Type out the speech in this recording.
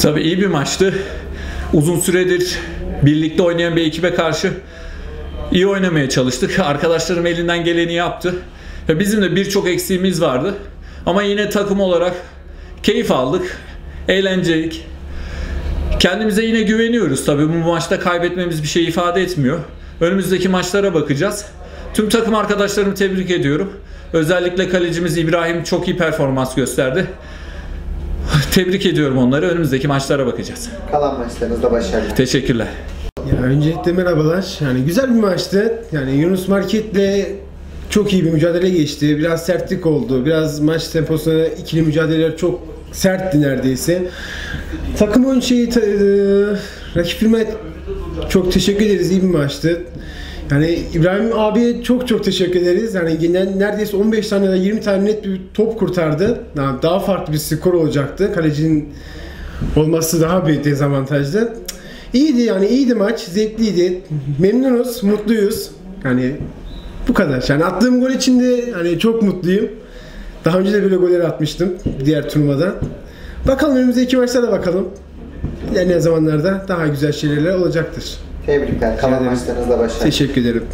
Tabii iyi bir maçtı. Uzun süredir birlikte oynayan bir ekibe karşı iyi oynamaya çalıştık. Arkadaşlarım elinden geleni yaptı. Bizim de birçok eksiğimiz vardı. Ama yine takım olarak keyif aldık. Eğlencelik. Kendimize yine güveniyoruz. Tabii bu maçta kaybetmemiz bir şey ifade etmiyor. Önümüzdeki maçlara bakacağız. Tüm takım arkadaşlarımı tebrik ediyorum. Özellikle kalecimiz İbrahim çok iyi performans gösterdi. Tebrik ediyorum onları. Önümüzdeki maçlara bakacağız. Kalan maçlarınızda başarılar. Teşekkürler. Ya öncelikle merhabalar. Yani güzel bir maçtı. Yani Yunus Market'le çok iyi bir mücadele geçti. Biraz sertlik oldu. Biraz maç temposuna ikili mücadeleler çok sertti neredeyse. Takımın şeyi ta- e, rakibime çok teşekkür ederiz. İyi bir maçtı. Yani İbrahim abiye çok çok teşekkür ederiz. Yani neredeyse 15 tane ya da 20 tane net bir top kurtardı. Yani daha farklı bir skor olacaktı. Kalecinin olması daha büyük dezavantajlı. İyiydi yani iyiydi maç, zevkliydi. Memnunuz, mutluyuz. Yani bu kadar. Yani attığım gol için de hani çok mutluyum. Daha önce de böyle goller atmıştım diğer turnuvada. Bakalım önümüzdeki maçlara bakalım. İlerleyen zamanlarda daha güzel şeyler olacaktır. Tebrikler. Kalan ederim. maçlarınızda başarılar. Teşekkür ederim.